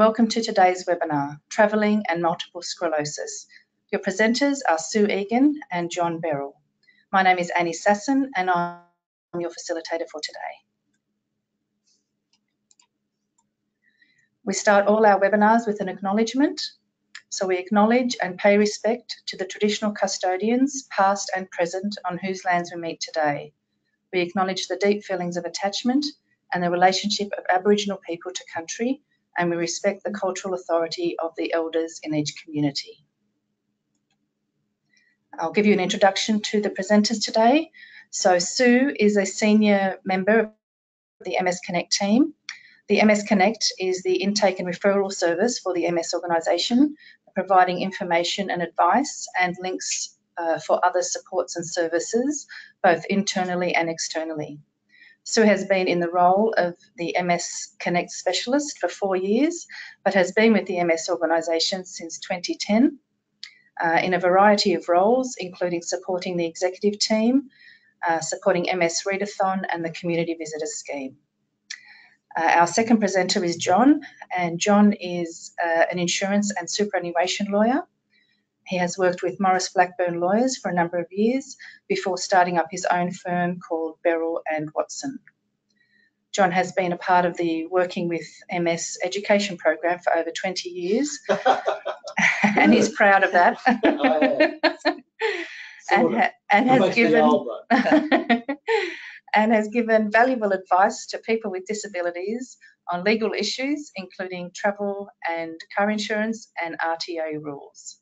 Welcome to today's webinar, Travelling and Multiple Sclerosis. Your presenters are Sue Egan and John Berrill. My name is Annie Sasson and I'm your facilitator for today. We start all our webinars with an acknowledgement. So we acknowledge and pay respect to the traditional custodians, past and present, on whose lands we meet today. We acknowledge the deep feelings of attachment and the relationship of Aboriginal people to country and we respect the cultural authority of the elders in each community. I'll give you an introduction to the presenters today. So Sue is a senior member of the MS Connect team. The MS Connect is the intake and referral service for the MS organisation, providing information and advice and links uh, for other supports and services, both internally and externally. Sue has been in the role of the MS Connect specialist for four years, but has been with the MS organisation since 2010 uh, in a variety of roles, including supporting the executive team, uh, supporting MS Readathon and the Community Visitors Scheme. Uh, our second presenter is John, and John is uh, an insurance and superannuation lawyer he has worked with Maurice Blackburn Lawyers for a number of years before starting up his own firm called Berrill and Watson. John has been a part of the Working with MS education program for over 20 years, and he's proud of that. and, ha and has given and has given valuable advice to people with disabilities on legal issues, including travel and car insurance and RTA rules.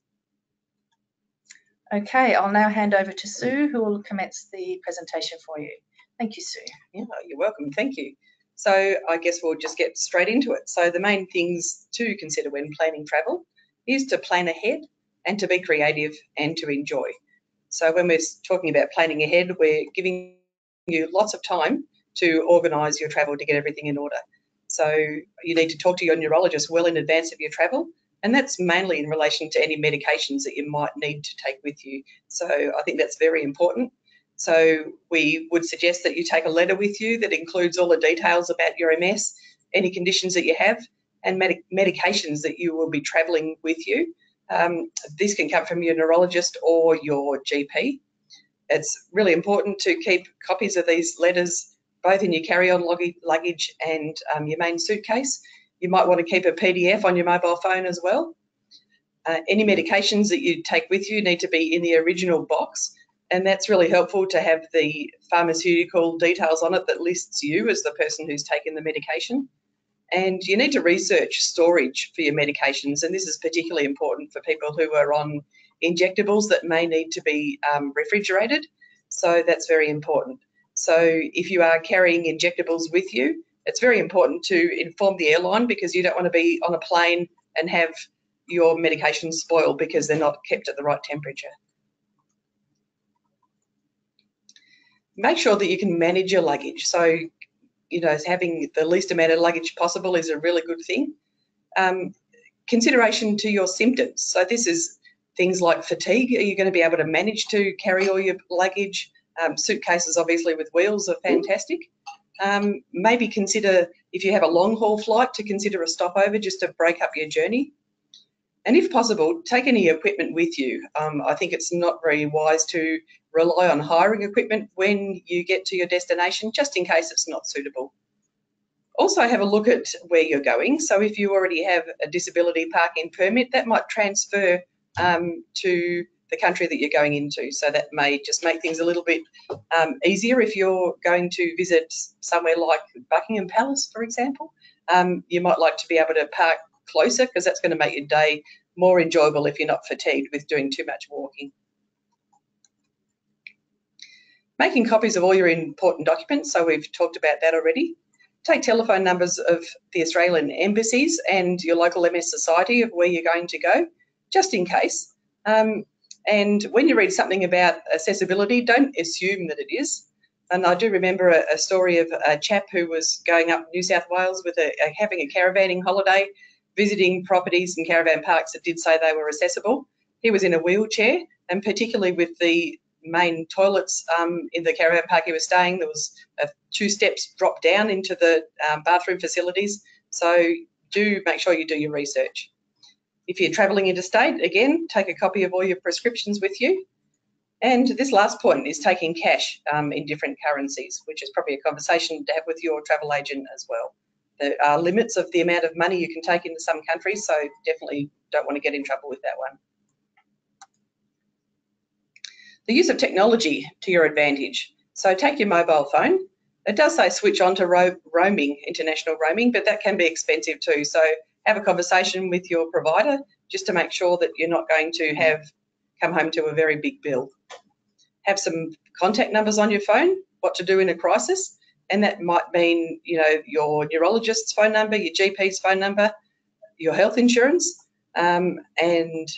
Okay, I'll now hand over to Sue, who will commence the presentation for you. Thank you, Sue. Yeah, you're welcome. Thank you. So I guess we'll just get straight into it. So the main things to consider when planning travel is to plan ahead and to be creative and to enjoy. So when we're talking about planning ahead, we're giving you lots of time to organise your travel to get everything in order. So you need to talk to your neurologist well in advance of your travel and that's mainly in relation to any medications that you might need to take with you. So I think that's very important. So we would suggest that you take a letter with you that includes all the details about your MS, any conditions that you have, and med- medications that you will be travelling with you. Um, this can come from your neurologist or your GP. It's really important to keep copies of these letters both in your carry-on luggage and um, your main suitcase you might want to keep a PDF on your mobile phone as well. Uh, any medications that you take with you need to be in the original box, and that's really helpful to have the pharmaceutical details on it that lists you as the person who's taken the medication. And you need to research storage for your medications, and this is particularly important for people who are on injectables that may need to be um, refrigerated. So that's very important. So if you are carrying injectables with you, it's very important to inform the airline because you don't want to be on a plane and have your medications spoiled because they're not kept at the right temperature. Make sure that you can manage your luggage. So, you know, having the least amount of luggage possible is a really good thing. Um, consideration to your symptoms. So this is things like fatigue. Are you going to be able to manage to carry all your luggage? Um, suitcases, obviously, with wheels are fantastic um, maybe consider if you have a long haul flight to consider a stopover just to break up your journey. And if possible, take any equipment with you. Um, I think it's not very wise to rely on hiring equipment when you get to your destination, just in case it's not suitable. Also, have a look at where you're going. So, if you already have a disability parking permit, that might transfer um, to the country that you're going into. So that may just make things a little bit um, easier if you're going to visit somewhere like Buckingham Palace, for example. Um, you might like to be able to park closer because that's going to make your day more enjoyable if you're not fatigued with doing too much walking. Making copies of all your important documents, so we've talked about that already. Take telephone numbers of the Australian embassies and your local MS Society of where you're going to go, just in case. Um, and when you read something about accessibility, don't assume that it is. And I do remember a, a story of a chap who was going up New South Wales with a, a, having a caravanning holiday, visiting properties and caravan parks that did say they were accessible. He was in a wheelchair, and particularly with the main toilets um, in the caravan park he was staying, there was two steps drop down into the um, bathroom facilities. So do make sure you do your research. If you're travelling interstate, again, take a copy of all your prescriptions with you. And this last point is taking cash um, in different currencies, which is probably a conversation to have with your travel agent as well. There are limits of the amount of money you can take into some countries, so definitely don't want to get in trouble with that one. The use of technology to your advantage. So take your mobile phone. It does say switch on to ro roaming, international roaming, but that can be expensive too. So have a conversation with your provider just to make sure that you're not going to have come home to a very big bill. Have some contact numbers on your phone, what to do in a crisis, and that might mean, you know, your neurologist's phone number, your GP's phone number, your health insurance, um, and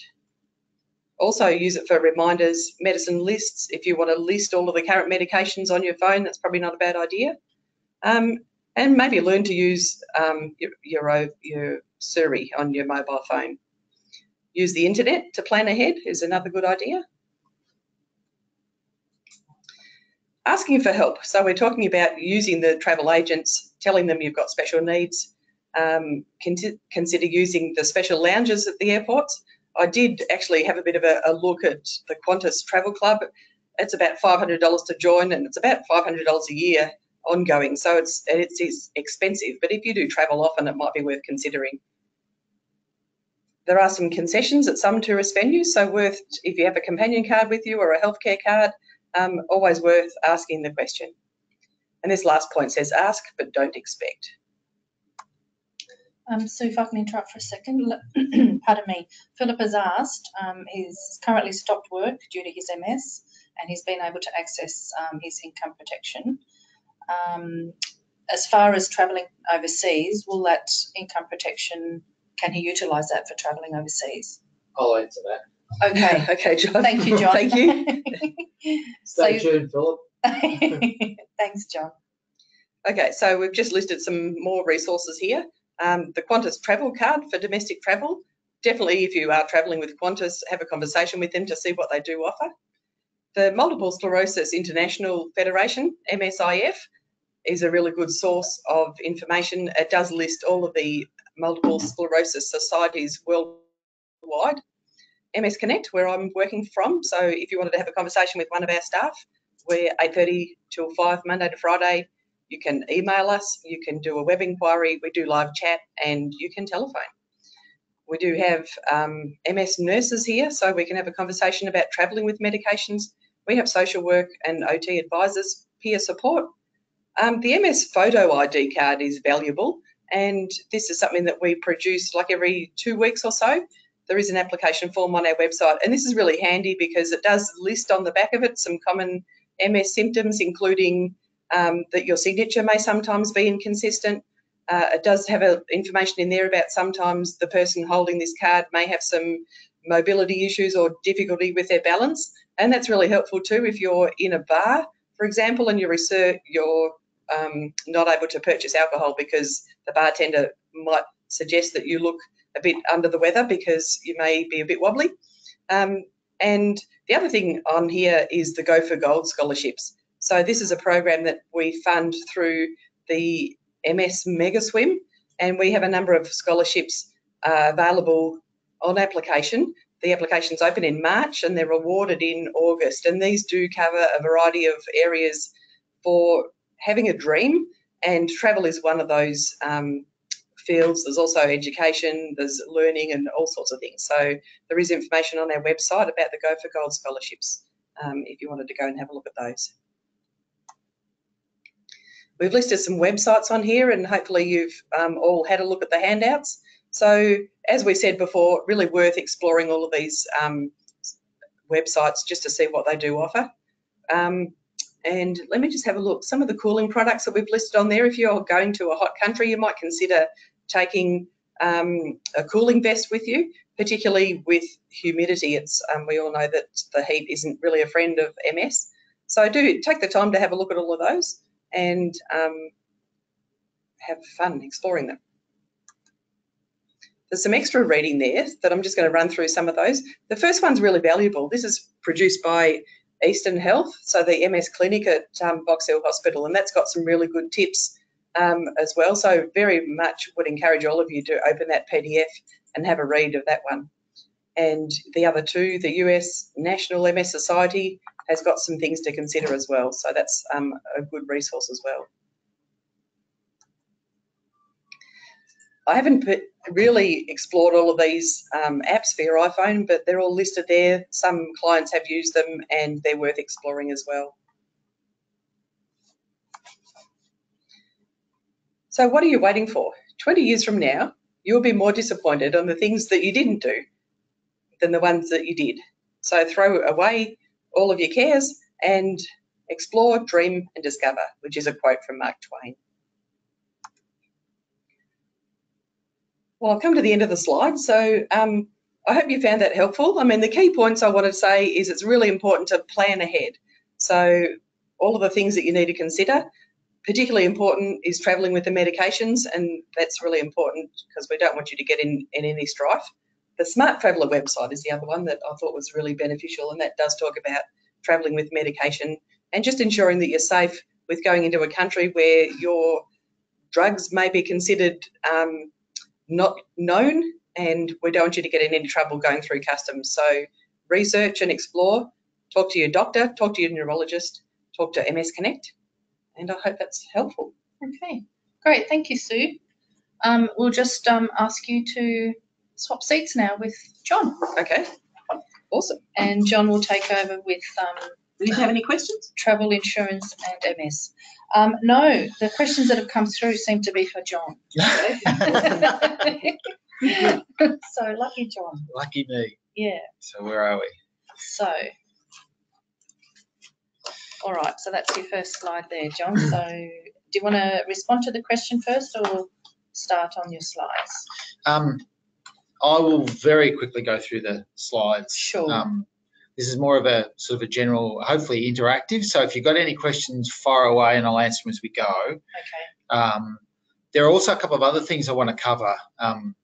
also use it for reminders, medicine lists. If you want to list all of the current medications on your phone, that's probably not a bad idea. Um, and maybe learn to use um, your, your, your Siri on your mobile phone. Use the internet to plan ahead is another good idea. Asking for help. So we're talking about using the travel agents, telling them you've got special needs. Um, consider using the special lounges at the airports. I did actually have a bit of a, a look at the Qantas Travel Club. It's about $500 to join and it's about $500 a year ongoing. So it's, it's, it's expensive, but if you do travel often, it might be worth considering. There are some concessions at some tourist venues, so worth, if you have a companion card with you or a healthcare card, um, always worth asking the question. And this last point says ask, but don't expect. Um, so if I can interrupt for a second, pardon me, Philip has asked, um, he's currently stopped work due to his MS and he's been able to access um, his income protection. Um, as far as travelling overseas, will that income protection can he utilise that for travelling overseas? I'll answer that. Okay. okay, John. Thank you, John. Thank you. Stay So- tuned, Philip. Thanks, John. Okay, so we've just listed some more resources here. Um, the Qantas travel card for domestic travel. Definitely, if you are travelling with Qantas, have a conversation with them to see what they do offer. The Multiple Sclerosis International Federation, MSIF, is a really good source of information. It does list all of the multiple sclerosis societies worldwide. MS Connect, where I'm working from. So if you wanted to have a conversation with one of our staff, we're 8.30 till 5 Monday to Friday. You can email us, you can do a web inquiry, we do live chat, and you can telephone. We do have um, MS nurses here, so we can have a conversation about travelling with medications. We have social work and OT advisors, peer support. Um, the MS photo ID card is valuable, and this is something that we produce like every two weeks or so. There is an application form on our website, and this is really handy because it does list on the back of it some common MS symptoms, including um, that your signature may sometimes be inconsistent. Uh, it does have a, information in there about sometimes the person holding this card may have some mobility issues or difficulty with their balance, and that's really helpful too if you're in a bar, for example, and you're research, you're um, not able to purchase alcohol because the bartender might suggest that you look a bit under the weather because you may be a bit wobbly. Um, and the other thing on here is the Go for Gold scholarships. So this is a program that we fund through the MS Mega Swim, and we have a number of scholarships uh, available on application. The application's open in March and they're awarded in August, and these do cover a variety of areas for having a dream, and travel is one of those um, fields. There's also education, there's learning, and all sorts of things. So there is information on our website about the Go for Gold scholarships um, if you wanted to go and have a look at those. We've listed some websites on here, and hopefully you've um, all had a look at the handouts. So as we said before, really worth exploring all of these um, websites just to see what they do offer. Um, and let me just have a look. Some of the cooling products that we've listed on there, if you're going to a hot country, you might consider taking um, a cooling vest with you, particularly with humidity. It's um, We all know that the heat isn't really a friend of MS. So do take the time to have a look at all of those and um, have fun exploring them. There's some extra reading there that I'm just going to run through some of those. The first one's really valuable. This is produced by Eastern Health, so the MS clinic at um, Box Hill Hospital, and that's got some really good tips um, as well. So very much would encourage all of you to open that PDF and have a read of that one. And the other two, the US National MS Society has got some things to consider as well. So that's um, a good resource as well. I haven't put, really explored all of these um, apps for your iPhone, but they're all listed there. Some clients have used them and they're worth exploring as well. So what are you waiting for? 20 years from now, you'll be more disappointed on the things that you didn't do than the ones that you did. So throw away all of your cares and explore, dream and discover, which is a quote from Mark Twain. Well, I've come to the end of the slide, so um, I hope you found that helpful. I mean, the key points I want to say is it's really important to plan ahead. So all of the things that you need to consider, particularly important is travelling with the medications, and that's really important because we don't want you to get in, in any strife. The Smart Traveller website is the other one that I thought was really beneficial, and that does talk about travelling with medication and just ensuring that you're safe with going into a country where your drugs may be considered um, not known and we don't want you to get in any trouble going through customs. So research and explore, talk to your doctor, talk to your neurologist, talk to MS Connect, and I hope that's helpful. Okay, great. Thank you, Sue. Um, we'll just um, ask you to swap seats now with John. Okay, awesome. And John will take over with um, Do you have any questions? travel insurance and MS. Um, no, the questions that have come through seem to be for John. so lucky John. Lucky me. Yeah. So where are we? So, all right. So that's your first slide there, John. So, do you want to respond to the question first, or start on your slides? Um, I will very quickly go through the slides. Sure. Um, this is more of a sort of a general, hopefully interactive. So if you've got any questions, fire away and I'll answer them as we go. okay. Um, there are also a couple of other things I want to cover, um,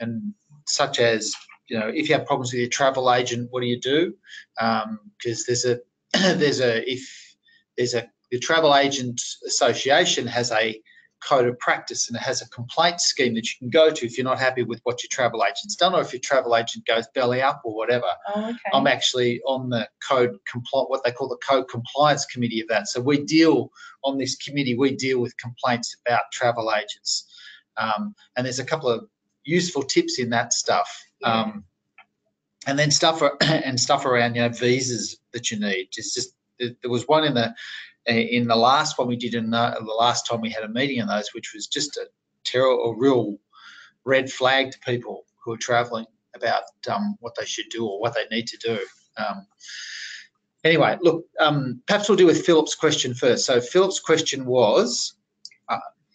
and such as you know, if you have problems with your travel agent, what do you do? Because there's a there's a if there's a the travel agent association has a code of practice and it has a complaint scheme that you can go to if you're not happy with what your travel agent's done or if your travel agent goes belly up or whatever. Oh, okay. I'm actually on the code compli what they call the code compliance committee of that. So we deal on this committee. We deal with complaints about travel agents, um, and there's a couple of useful tips in that stuff. Yeah. Um, and then stuff and stuff around you know visas that you need. Just just there was one in the in the last one we did in the, the last time we had a meeting on those, which was just a terrible, a real red flag to people who are travelling about um, what they should do or what they need to do. Um, anyway, look, um, perhaps we'll do with Philip's question first. So Philip's question was,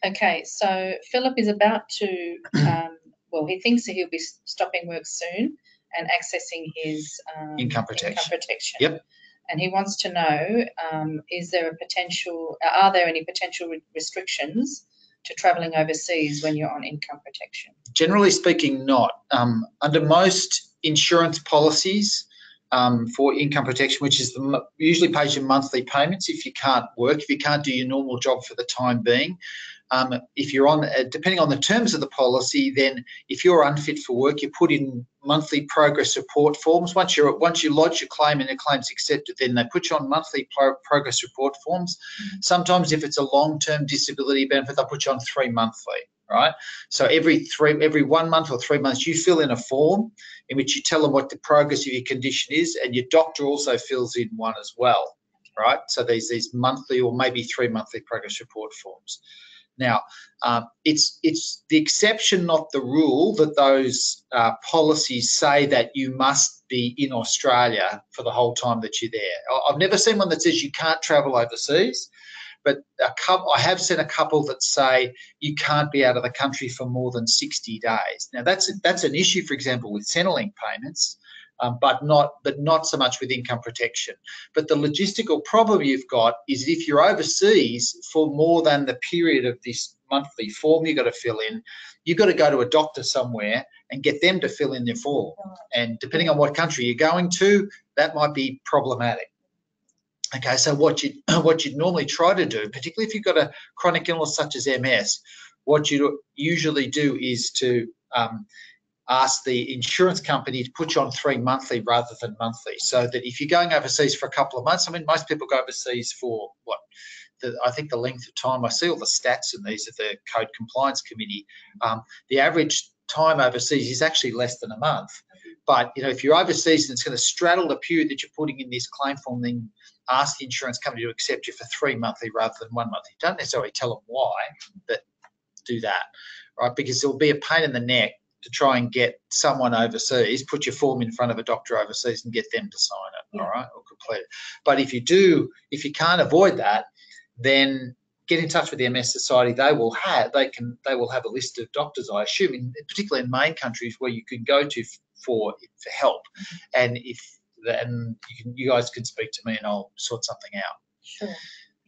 Okay, so Philip is about to, um, well, he thinks that he'll be stopping work soon and accessing his um, Income protection. Income protection. Yep. And he wants to know, um, is there a potential, are there any potential re- restrictions to travelling overseas when you're on income protection? generally speaking, not. Um, under most insurance policies um, for income protection, which is the, usually pays your monthly payments if you can't work, if you can't do your normal job for the time being. Um, if you're on, uh, depending on the terms of the policy, then if you're unfit for work, you put in monthly progress report forms. Once you're once you lodge your claim and your claim's accepted, then they put you on monthly pro- progress report forms. Sometimes, if it's a long-term disability benefit, they'll put you on three monthly. Right. So every three, every one month or three months, you fill in a form in which you tell them what the progress of your condition is, and your doctor also fills in one as well. Right. So these these monthly or maybe three monthly progress report forms. Now, um, it's it's the exception, not the rule, that those uh, policies say that you must be in Australia for the whole time that you're there. I've never seen one that says you can't travel overseas, but a couple, I have seen a couple that say you can't be out of the country for more than 60 days. Now, that's that's an issue, for example, with Centrelink payments. Um, but not but not so much with income protection. But the logistical problem you've got is if you're overseas for more than the period of this monthly form you've got to fill in, you've got to go to a doctor somewhere and get them to fill in their form. And depending on what country you're going to, that might be problematic. Okay, so what you what you'd normally try to do, particularly if you've got a chronic illness such as MS, what you usually do is to um, ask the insurance company to put you on three monthly rather than monthly, so that if you're going overseas for a couple of months, I mean, most people go overseas for what I think the length of time. I see all the stats in these of the Code Compliance Committee. Um, the average time overseas is actually less than a month. But you know, if you're overseas and it's going to straddle the period that you're putting in this claim form, then ask the insurance company to accept you for three monthly rather than one month. You don't necessarily tell them why, but do that, right? Because it'll be a pain in the neck to try and get someone overseas, put your form in front of a doctor overseas and get them to sign it, Yeah. all right, or complete it. But if you do, if you can't avoid that, then get in touch with the MS Society. They will have they can they will have a list of doctors, I assume, in, particularly in main countries where you can go to for for help. Mm-hmm. And if and you can you guys can speak to me and I'll sort something out. Sure. Thank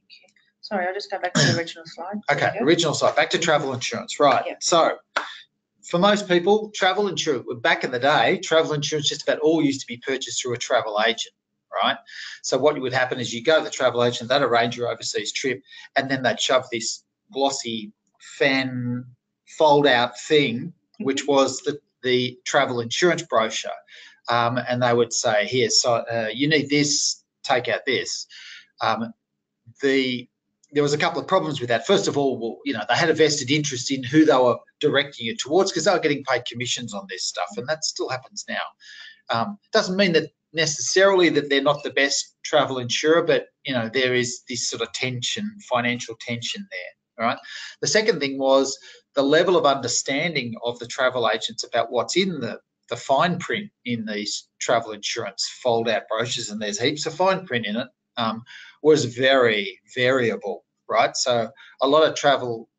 you. Sorry, I'll just go back to the original slide. There Okay, original slide. Back to travel insurance. Right. Yeah. So, for most people, travel insurance. Back in the day, travel insurance just about all used to be purchased through a travel agent. Right. So what would happen is you go to the travel agent, they'd arrange your overseas trip, and then they'd shove this glossy fan fold out thing, which was the the travel insurance brochure, um, and they would say, "Here, so uh, you need this. Take out this." Um, the there was a couple of problems with that. First of all, well, you know, they had a vested interest in who they were directing it towards because they were getting paid commissions on this stuff, and that still happens now. Um, doesn't mean that necessarily that they're not the best travel insurer, but you know, there is this sort of tension, financial tension there. Right. The second thing was the level of understanding of the travel agents about what's in the the fine print in these travel insurance fold out brochures, and there's heaps of fine print in it, um, was very variable, right? So a lot of travel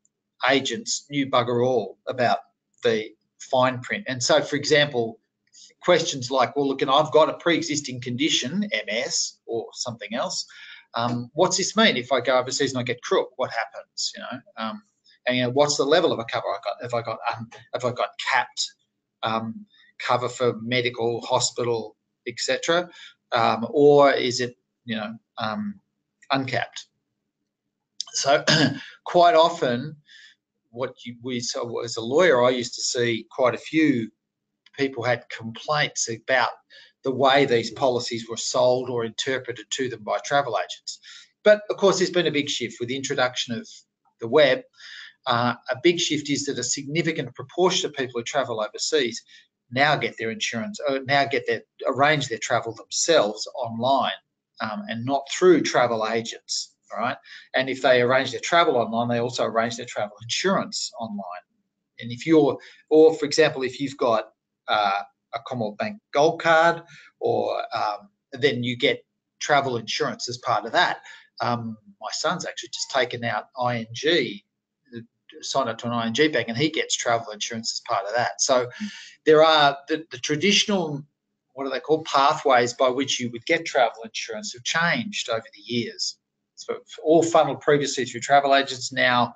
agents knew bugger all about the fine print. And so, for example, questions like, well, look, and I've got a pre-existing condition, MS or something else. Um, what's this mean if I go overseas and I get crook? What happens? You know, um, and you know, what's the level of a cover I got? Have I got um, have I got capped um, cover for medical, hospital, etc., um, or is it you know um, uncapped? So quite often, what you, we saw as a lawyer, I used to see quite a few people had complaints about the way these policies were sold or interpreted to them by travel agents. But of course, there's been a big shift with the introduction of the web. Uh, a big shift is that a significant proportion of people who travel overseas now get their insurance, uh, now get their arrange their travel themselves online um, and not through travel agents. Right, and if they arrange their travel online, they also arrange their travel insurance online. And if you're, or for example, if you've got uh, a Commonwealth Bank Gold Card, or um, then you get travel insurance as part of that. Um, my son's actually just taken out ING, signed up to an ING bank, and he gets travel insurance as part of that. So there are the, the traditional, what are they called, pathways by which you would get travel insurance have changed over the years. So all funneled previously through travel agents, now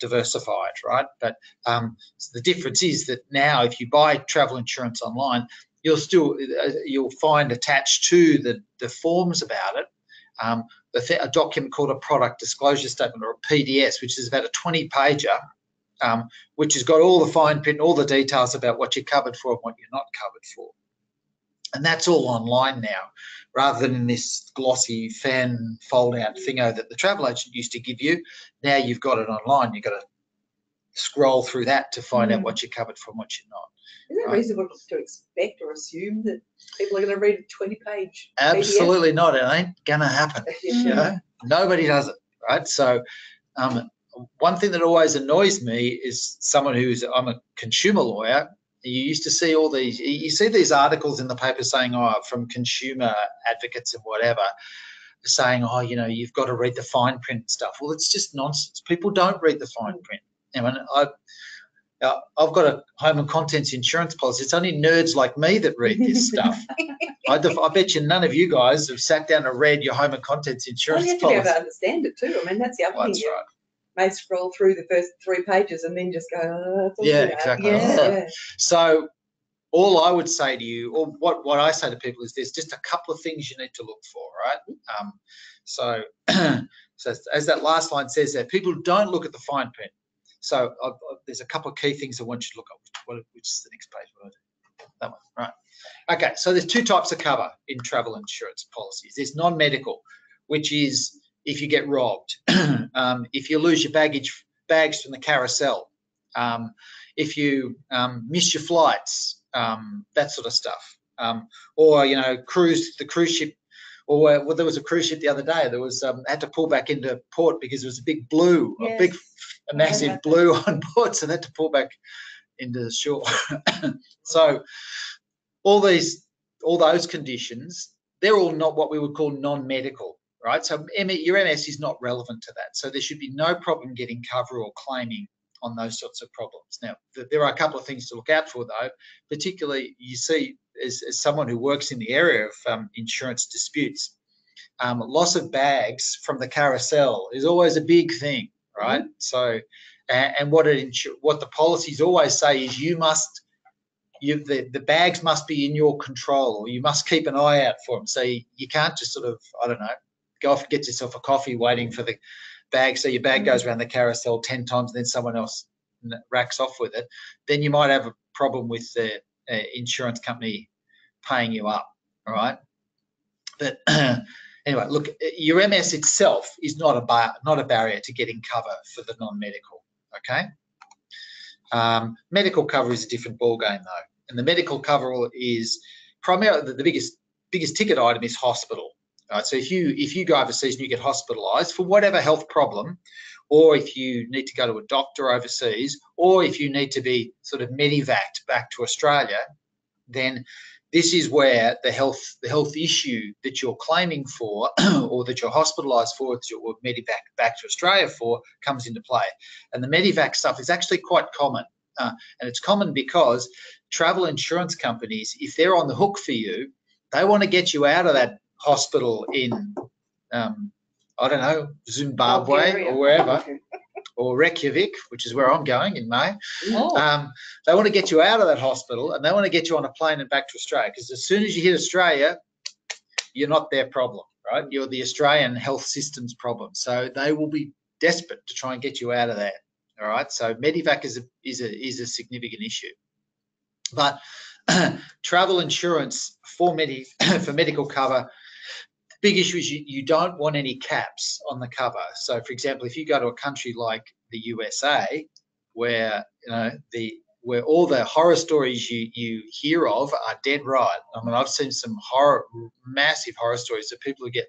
diversified, right? But um, so the difference is that now, if you buy travel insurance online, you'll still uh, you'll find attached to the the forms about it um, a, document called a product disclosure statement or a PDS, which is about a 20 pager, um, which has got all the fine print, all the details about what you're covered for and what you're not covered for. And that's all online now, rather than in this glossy fan fold out thingo that the travel agent used to give you. Now you've got it online. You've got to scroll through that to find out Mm. what you're covered for and what you're not. Is it Right. reasonable to expect or assume that people are going to read a 20 page? Absolutely not. It ain't going to happen. PDF? you know nobody does it right so um, one thing that always annoys me is someone who's i'm a consumer lawyer you used to see all these you see these articles in the paper saying oh from consumer advocates and whatever saying oh you know you've got to read the fine print stuff well it's just nonsense people don't read the fine print I mean, I, uh, I've got a home and contents insurance policy. It's only nerds like me that read this stuff. I, def- I bet you none of you guys have sat down and read your home and contents Well, insurance you have to be able to understand it too. I mean, that's the other Well, thing. that's right. May scroll through the first three pages and then just go, oh, that's Yeah, exactly. Yeah, Yeah. So, all I would say to you, or what, what I say to people is there's just a couple of things you need to look for, right? Um, so, so as that last line says there, people don't look at the fine print. So uh, there's a couple of key things I want you to look at. Which, which is the next page? That one, right? Okay, so there's two types of cover in travel insurance policies. There's non-medical, which is if you get robbed, um, if you lose your baggage bags from the carousel, um, if you um, miss your flights, um, that sort of stuff. Um, or you know, cruise the cruise ship, or uh, well, there was a cruise ship the other day. There was um, had to pull back into port because there was a big blue, Yes. a big, a massive blue on board, so they had to pull back into the shore. so all these, all those conditions, they're all not what we would call non-medical, right? So your MS is not relevant to that. So there should be no problem getting cover or claiming on those sorts of problems. Now, there are a couple of things to look out for, though. Particularly, you see, as, as someone who works in the area of um, insurance disputes, um, loss of bags from the carousel is always a big thing, right? So, and, and what it insu- what the policies always say is you must. You, the, the bags must be in your control, or you must keep an eye out for them. So you, you can't just sort of, I don't know, go off and get yourself a coffee waiting for the bag. So your bag goes around the carousel 10 times and then someone else racks off with it. Then you might have a problem with the uh, insurance company paying you up. All right. But anyway, look, your MS itself is not a bar, not a barrier to getting cover for the non-medical. Okay. Um, medical cover is a different ballgame though, and the medical cover is primarily the, the biggest biggest ticket item is hospital. Right, so if you if you go overseas and you get hospitalised for whatever health problem, or if you need to go to a doctor overseas, or if you need to be sort of medevaced back to Australia, then this is where the health the health issue that you're claiming for, or that you're hospitalised for, that you're medevac back to Australia for, comes into play. And the medevac stuff is actually quite common, uh, and it's common because travel insurance companies, if they're on the hook for you, they want to get you out of that hospital in, um, I don't know, Zimbabwe Bulgaria. or wherever, or Reykjavik, which is where I'm going in May. Oh, Um, they want to get you out of that hospital and they want to get you on a plane and back to Australia because as soon as you hit Australia, you're not their problem, right? You're the Australian health system's problem. So they will be desperate to try and get you out of there. All right. So Medivac is a is a is a significant issue. But travel insurance for medi for medical cover, big issue is you, you don't want any caps on the cover. So for example, if you go to a country like the USA, where you know the where all the horror stories you you hear of are dead right. I mean, I've seen some horror, massive horror stories of people who get.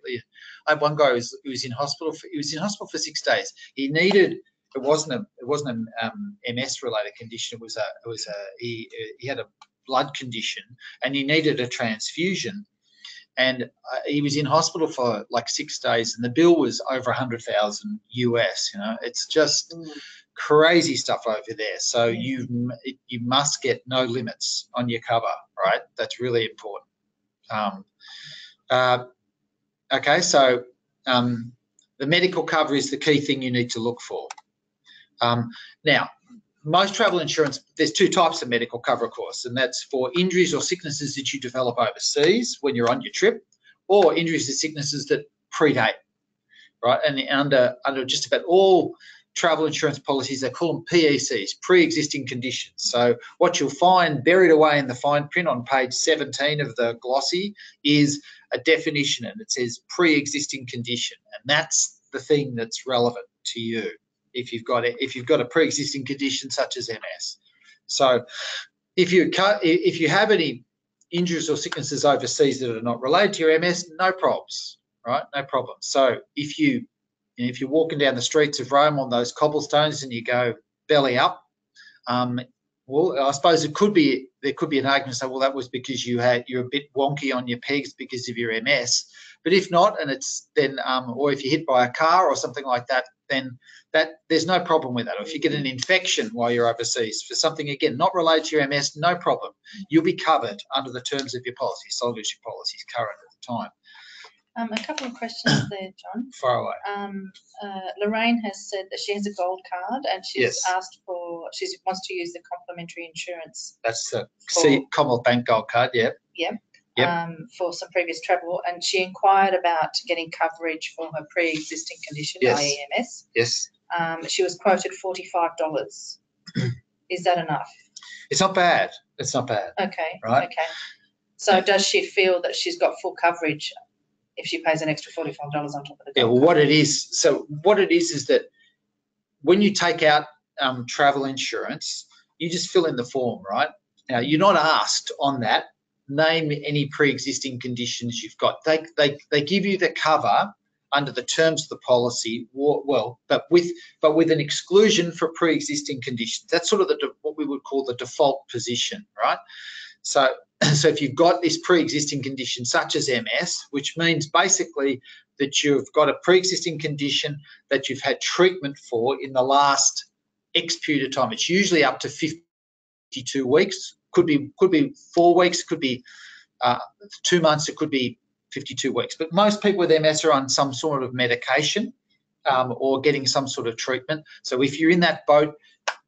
I had one guy who was, who was in hospital. For, he was in hospital for six days. He needed. It wasn't a. It wasn't an um, MS related condition. It was a. It was a. He he had a blood condition and he needed a transfusion. And uh, he was in hospital for like six days, and the bill was over a hundred thousand US. You know, it's just Mm. crazy stuff over there. So you you must get no limits on your cover, right? That's really important. Um, uh, okay, so um, the medical cover is the key thing you need to look for. Um, now, most travel insurance, there's two types of medical cover, of course, and that's for injuries or sicknesses that you develop overseas when you're on your trip, or injuries or sicknesses that predate, right? And under under just about all travel insurance policies, they call them PECs, pre-existing conditions. So what you'll find buried away in the fine print on page 17 of the glossy is a definition, and it says pre-existing condition, and that's the thing that's relevant to you if you've got it, if you've got a pre-existing condition such as MS. So if you if you have any injuries or sicknesses overseas that are not related to your MS, no problems, right? No problem. So if you if you're walking down the streets of Rome on those cobblestones and you go belly up, um, well, I suppose it could be there could be an argument say, well, that was because you had you're a bit wonky on your pegs because of your MS. But if not, and it's then, um, or if you're hit by a car or something like that, then that there's no problem with that. Or if you get an infection while you're overseas for something again not related to your MS, no problem. You'll be covered under the terms of your policy, so long as your policy is current at the time. Um, a couple of questions there, John. Far away. Um, uh, Lorraine has said that she has a gold card and she's Yes. asked for, she wants to use the complimentary insurance That's the C Commonwealth Bank Gold Card. Yeah. Yep. um, for some previous travel and she inquired about getting coverage for her pre-existing condition, Yes. IEMS. Yes. Um, she was quoted $45. Is that enough? It's not bad. It's not bad. Okay. Right. Okay. So does she feel that she's got full coverage if she pays an extra forty-five dollars on top of the? Yeah, well, what it is, so what it is is that when you take out um, travel insurance, you just fill in the form, right? Now, you're not asked on that, name any pre-existing conditions you've got. They, they, they give you the cover under the terms of the policy, well, but with but with an exclusion for pre-existing conditions. That's sort of the what we would call the default position, right? So, so if you've got this pre-existing condition such as MS, which means basically that you've got a pre-existing condition that you've had treatment for in the last X period of time. It's usually up to 52 weeks. Could be could be four weeks. Could be uh, two months. It could be 52 weeks. But most people with MS are on some sort of medication um, or getting some sort of treatment. So if you're in that boat,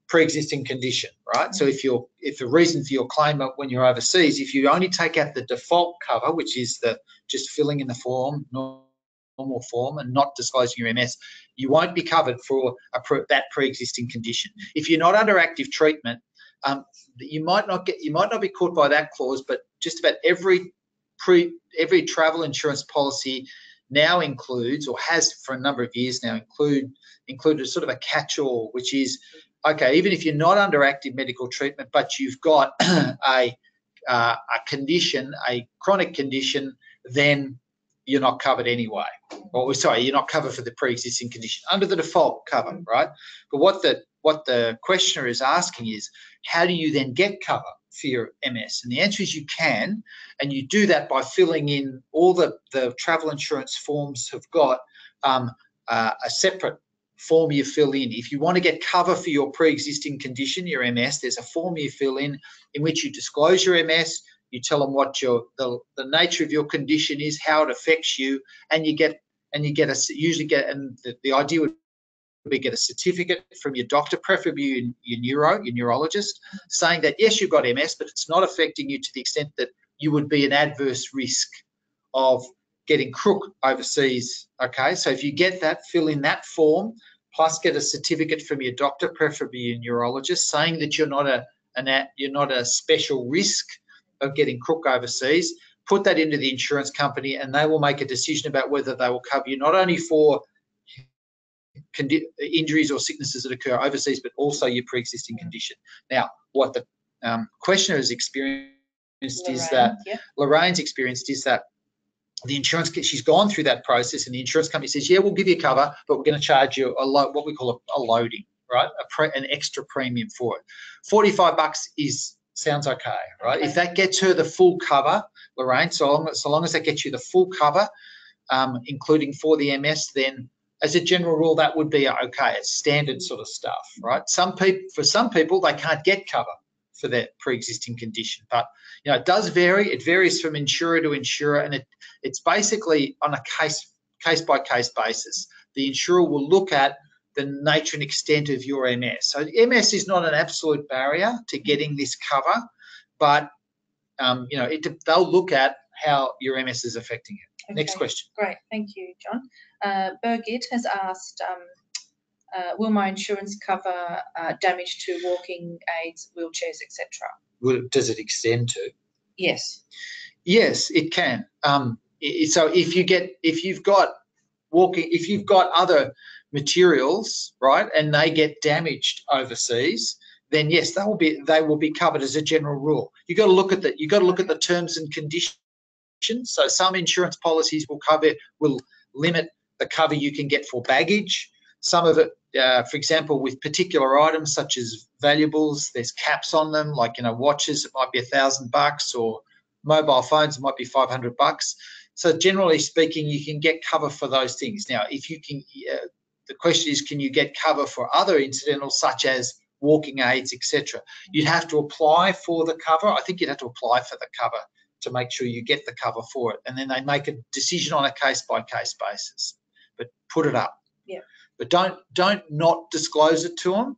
pre-existing condition, right? So if you're if the reason for your claim when you're overseas, if you only take out the default cover, which is the just filling in the form, normal form, and not disclosing your MS, you won't be covered for a that pre-existing condition. If you're not under active treatment, um, you might not get you might not be caught by that clause, but just about every pre every travel insurance policy now includes or has for a number of years now include included a sort of a catch-all, which is okay, even if you're not under active medical treatment, but you've got a uh, a condition, a chronic condition, then you're not covered anyway. Or sorry, you're not covered for the pre-existing condition under the default cover, right? But what the what the questioner is asking is, how do you then get cover for your MS? And the answer is you can, and you do that by filling in all the the travel insurance forms have got um, uh, a separate form you fill in. If you want to get cover for your pre-existing condition, your MS, there's a form you fill in in which you disclose your MS, you tell them what your the, the nature of your condition is, how it affects you, and you get and you get a usually get and the, the idea would be get a certificate from your doctor, preferably your, your neuro, your neurologist, saying that yes, you've got MS, but it's not affecting you to the extent that you would be an adverse risk of getting crook overseas. Okay, so if you get that, fill in that form, plus get a certificate from your doctor, preferably your neurologist, saying that you're not a an you're not a special risk of getting crook overseas. Put that into the insurance company, and they will make a decision about whether they will cover you not only for injuries or sicknesses that occur overseas, but also your pre-existing condition. Now, what the um, questioner has experienced is that yeah. Lorraine's experienced is that the insurance she's gone through that process and the insurance company says yeah we'll give you cover but we're going to charge you a lo- what we call a, a loading right? A pre- an extra premium for it. 45 bucks is sounds okay right? If that gets her the full cover lorraine so long, so long as that gets you the full cover um, including for the ms then as a general rule that would be okay it's standard sort of stuff right some people for some people they can't get cover for their pre-existing condition but you know, it does vary. It varies from insurer to insurer, and it, it's basically on a case case by case basis. The insurer will look at the nature and extent of your MS. So MS is not an absolute barrier to getting this cover, but um, you know, it, they'll look at how your MS is affecting it. Next question. Great, thank you, John. Uh, Birgit has asked, um, uh, will my insurance cover uh, damage to walking aids, wheelchairs, etc.? Will- Does it extend to? Yes. Yes, it can. Um, so if you get if you've got walking if you've got other materials right and they get damaged overseas then yes they will be they will be covered as a general rule you got to look at that you got to look at the terms and conditions so some insurance policies will cover will limit the cover you can get for baggage. Some of it uh, for example with particular items such as valuables there's caps on them like you know watches it might be a thousand bucks or mobile phones it might be 500 bucks. So generally speaking you can get cover for those things. Now if you can uh, the question is can you get cover for other incidentals such as walking aids etc you'd have to apply for the cover. I think you'd have to apply for the cover to make sure you get the cover for it, and then they make a decision on a case by case basis. But put it up. Yeah. But don't don't not disclose it to them.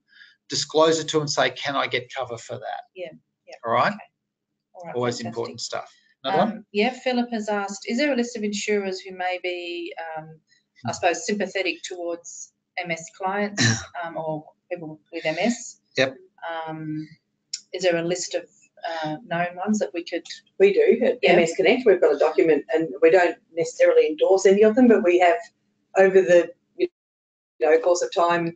Disclose it to them and say, can I get cover for that? Yeah, yeah, All right. All right, Always fantastic. important stuff. Another one. Um, yeah, Philip has asked, is there a list of insurers who may be, um, I suppose, sympathetic towards MS clients um, or people with MS? Yep. Um, is there a list of uh, known ones that we could? We do at Yeah. MS Connect. We've got a document, and we don't necessarily endorse any of them, but we have over the you know course of time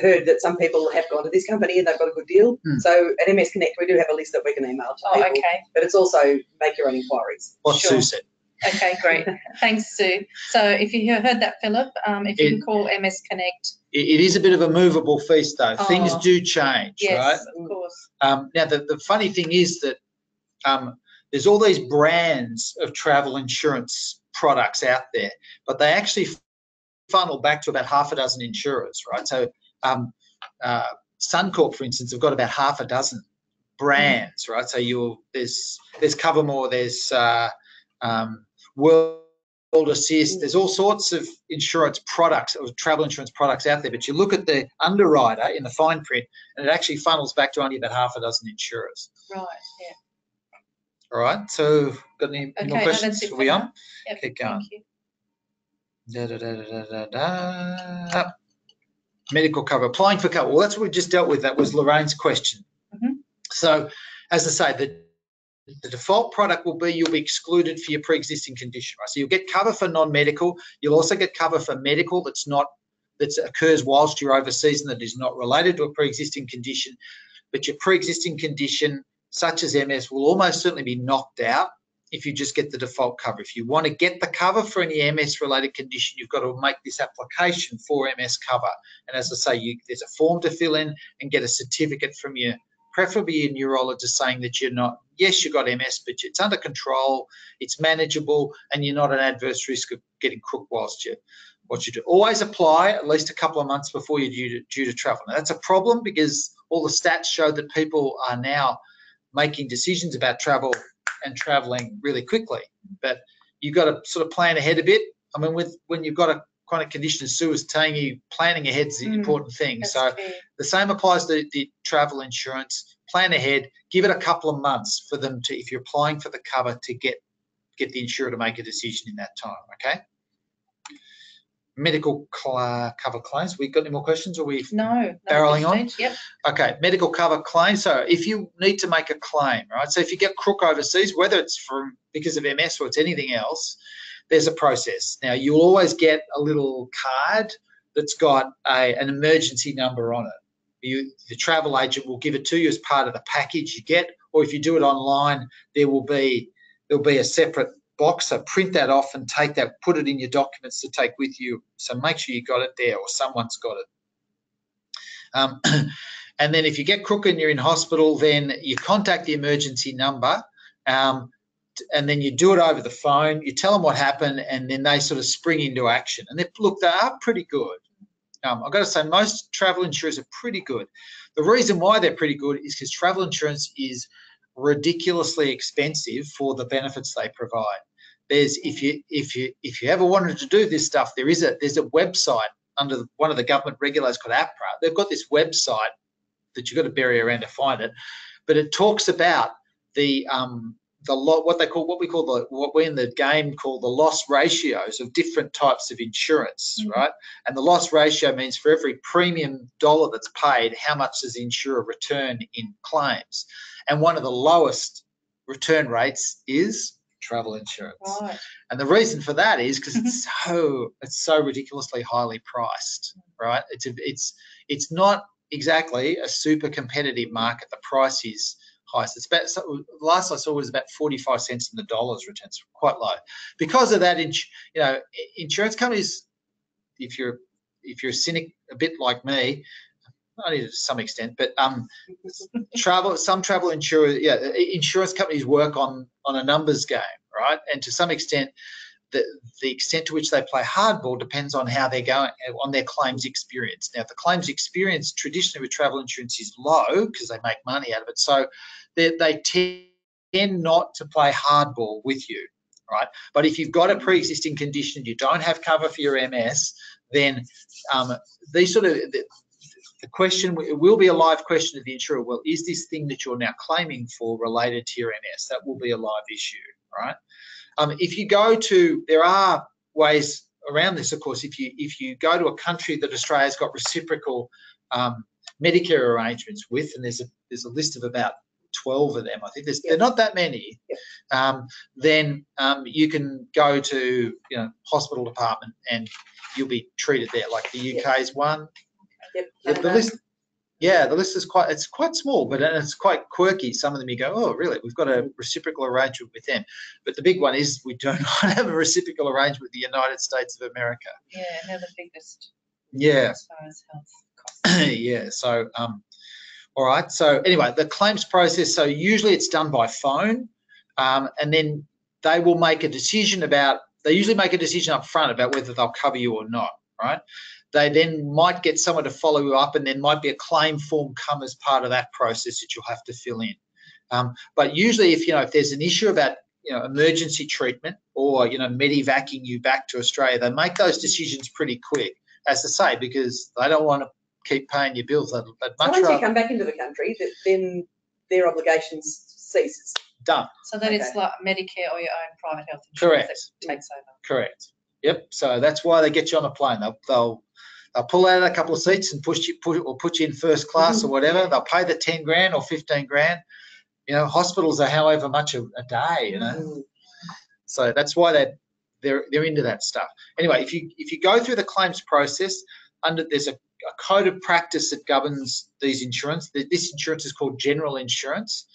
heard that some people have gone to this company and they've got a good deal. Hmm. So at MS Connect, we do have a list that we can email to Oh, people, okay, but it's also make your own inquiries. What sure. Sue said. okay, great. Thanks, Sue. So if you heard that, Philip, um, if you can call MS Connect, It, it is a bit of a movable feast, though. Things Oh. do change, yes, right? of course. Um, now, the, the funny thing is that um, there's all these brands of travel insurance products out there, but they actually funnel back to about half a dozen insurers, right? So, um, uh, Suncorp, for instance, have got about half a dozen brands, right? So you'll there's there's Covermore, there's uh, um, World Assist, there's all sorts of insurance products or travel insurance products out there. But you look at the underwriter in the fine print, and it actually funnels back to only about half a dozen insurers. Right, yeah. All right. So, got any, Okay, more questions? it Are we on? Yep, Keep going. Da, da, da. Medical cover, applying for cover. Well, that's what we just dealt with. That was Lorraine's question. Mhm. So, as I say, the the default product will be you'll be excluded for your pre-existing condition, right? So you'll get cover for non-medical. You'll also get cover for medical that's not that occurs whilst you're overseas and that is not related to a pre-existing condition. But your pre-existing condition, such as MS, will almost certainly be knocked out if you just get the default cover. If you want to get the cover for any MS related condition, you've got to make this application for MS cover. And as I say, you, there's a form to fill in and get a certificate from your, preferably your neurologist saying that you're not, yes, you've got MS, but it's under control, it's manageable, and you're not at adverse risk of getting crook whilst you what you do. Always apply at least a couple of months before you're due to, due to travel. Now, that's a problem because all the stats show that people are now making decisions about travel and traveling really quickly. But you've got to sort of plan ahead a bit. I mean, with when you've got a chronic condition, as Sue was telling you, planning ahead is an Mm, important thing. So the same applies to the travel insurance. Plan ahead. Give it a couple of months for them to, if you're applying for the cover, to get get the insurer to make a decision in that time. Okay. Medical cl- cover claims. We got any more questions? Or we No. no on? Yep. Okay, medical cover claim. So if you need to make a claim, right? So if you get crook overseas, whether it's from because of MS or it's anything else, there's a process. Now you'll always get a little card that's got a, an emergency number on it. You, the travel agent will give it to you as part of the package you get, or if you do it online, there will be there'll be a separate box. So print that off and take that, put it in your documents to take with you. So make sure you got it there, or someone's got it. Um, and then if you get crook and you're in hospital, then you contact the emergency number, um, and then you do it over the phone. You tell them what happened, and then they sort of spring into action. And they look, they are pretty good. Um, I've got to say, most travel insurers are pretty good. The reason why they're pretty good is because travel insurance is ridiculously expensive for the benefits they provide. There's if you if you if you ever wanted to do this stuff, there is a there's a website under one of the government regulators called APRA. They've got this website that you've got to bury around to find it, but it talks about the um, the lot what they call what we call the what we in the game call the loss ratios of different types of insurance, Mhm. right? And the loss ratio means for every premium dollar that's paid, how much does the insurer return in claims? And one of the lowest return rates is travel insurance. Right. And the reason for that is because it's so it's so ridiculously highly priced, mm. right? It's a, it's it's not exactly a super competitive market. The price is high. So it's about so, last I saw was about forty five cents in the dollars returns, quite low. Because of that, ins- you know, insurance companies, if you're if you're a cynic a bit like me, only to some extent, but um, travel some travel insurers yeah insurance companies work on on a numbers game right and to some extent the the extent to which they play hardball depends on how they're going on their claims experience now the claims experience traditionally with travel insurance is low because they make money out of it so they, they tend tend not to play hardball with you, right? But if you've got a pre-existing condition, you don't have cover for your MS, then um, these sort of the, question it will be a live question to the insurer. Well, is this thing that you're now claiming for related to your MS? That will be a live issue, right? Um, if you go to, there are ways around this, of course. If you if you go to a country that Australia's got reciprocal um, Medicare arrangements with, and there's a there's a list of about 12 of them. I think there's they're not that many. Um, then um, you can go to you know hospital department and you'll be treated there. Like the. UK's one. Yep. The, the list, yeah, the list is quite it's quite small, but and it's quite quirky. Some of them you go, oh, really? We've got a reciprocal arrangement with them. But the big one is we do not have a reciprocal arrangement with the United States of America. Yeah, they're the biggest Yeah, as far as health costs. yeah. So, um, all right. So anyway, the claims process. So usually it's done by phone, um, and then they will make a decision about. They usually make a decision up front about whether they'll cover you or not. Right. They then might get someone to follow you up, and then might be a claim form come as part of that process that you'll have to fill in. Um, but usually, if you know if there's an issue about you know emergency treatment or you know medevacing you back to Australia, they make those decisions pretty quick, as I say, because they don't want to keep paying your bills. They'd, they'd So much once you come back into the country, that then their obligations ceases. done. So then it's like Medicare or your own private health insurance Correct. that takes over. Correct. Yep. So that's why they get you on a plane. They'll they'll, they'll pull out a couple of seats and push you put or put you in first class or whatever. They'll pay the ten grand or fifteen grand. You know, hospitals are however much a, a day. You know, Mm. so that's why they they're they're into that stuff. Anyway, if you if you go through the claims process, under there's a, a code of practice that governs these insurance. Th- This insurance is called general insurance,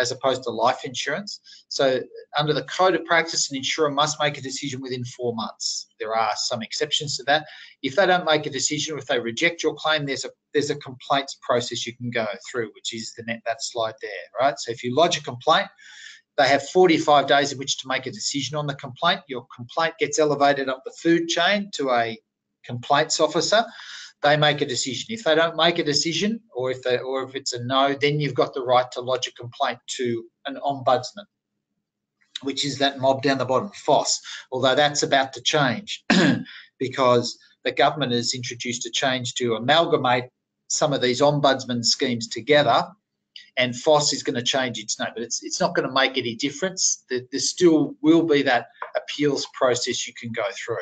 as opposed to life insurance. So under the code of practice, an insurer must make a decision within four months. There are some exceptions to that. If they don't make a decision, if they reject your claim, there's a there's a complaints process you can go through, which is the net that slide there, right? So if you lodge a complaint, they have 45 days in which to make a decision on the complaint. Your complaint gets elevated up the food chain to a complaints officer. They make a decision. If they don't make a decision, or if they, or if it's a no, then you've got the right to lodge a complaint to an ombudsman, which is that mob down the bottom, FOS. Although that's about to change because the government has introduced a change to amalgamate some of these ombudsman schemes together and FOS is going to change its name, but it's it's not going to make any difference. There, there still will be that appeals process you can go through.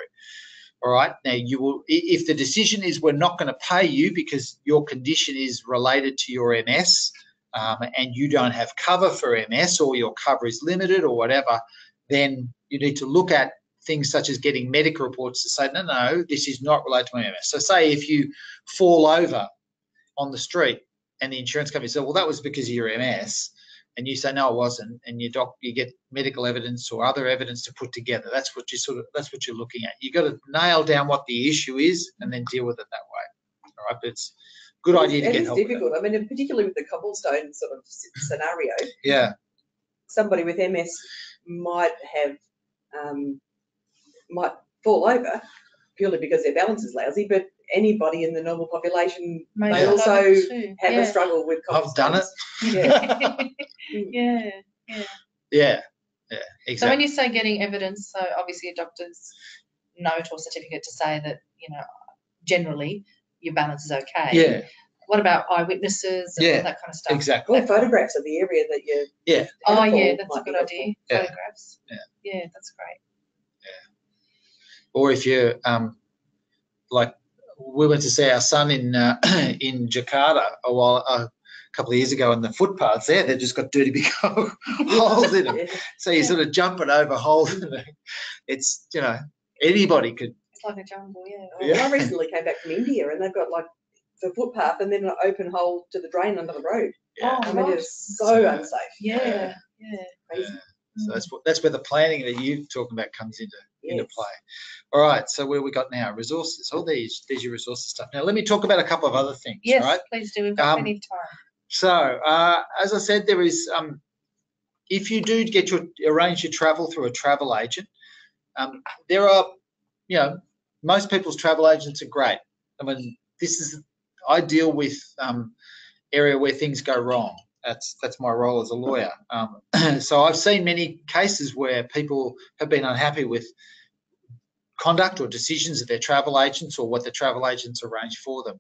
All right. Now you will, if the decision is we're not going to pay you because your condition is related to your MS, um, and you don't have cover for MS or your cover is limited or whatever, then you need to look at things such as getting medical reports to say no, no, this is not related to my MS. So say if you fall over on the street and the insurance company said, well, that was because of your MS, and you say no, it wasn't, and you doc, you get medical evidence or other evidence to put together. That's what you sort of that's what you're looking at. You've got to nail down what the issue is and then deal with it that way. All right, but it's a good idea to It get is help. difficult. I mean, and particularly with the cobblestone sort of scenario, Yeah, somebody with MS might have um, might fall over purely because their balance is lousy, but anybody in the normal population May They also have yeah. a struggle with I've done it. cobblestones. yeah. Mm. yeah, yeah, So when you say getting evidence, so obviously a doctor's note or certificate to say that, you know, generally your balance is okay. yeah, What about eyewitnesses and Yeah, all that kind of stuff? exactly. Or photographs of the area that you. Yeah. Oh, yeah, that's a good helpful. idea. Yeah. Photographs. Yeah. Yeah, that's great. Yeah. Or if you're um, like we went to see our son in uh, in Jakarta a while a couple of years ago, and the footpaths there they've just got dirty big holes in them. Yeah. So you're sort of jumping over holes. It. It's you know anybody could. It's like a jungle, yeah. Yeah. I recently came back from India and they've got like the footpath and then an open hole to the drain under the road. Yeah. Oh, I mean, it's so unsafe. Yeah, yeah. Crazy. So that's what that's where the planning that you're talking about comes into into play. All right. So where we got now resources. All these these are your resources stuff. Now let me talk about a couple of other things. Yes, Right. please do. We've got Um, plenty of time. So, uh, as I said, there is, um, if you do get your arrange your travel through a travel agent, um, there are, you know, most people's travel agents are great. I mean, this is I deal with um, area where things go wrong. That's that's my role as a lawyer. Um, so I've seen many cases where people have been unhappy with conduct or decisions of their travel agents or what the travel agents arrange for them.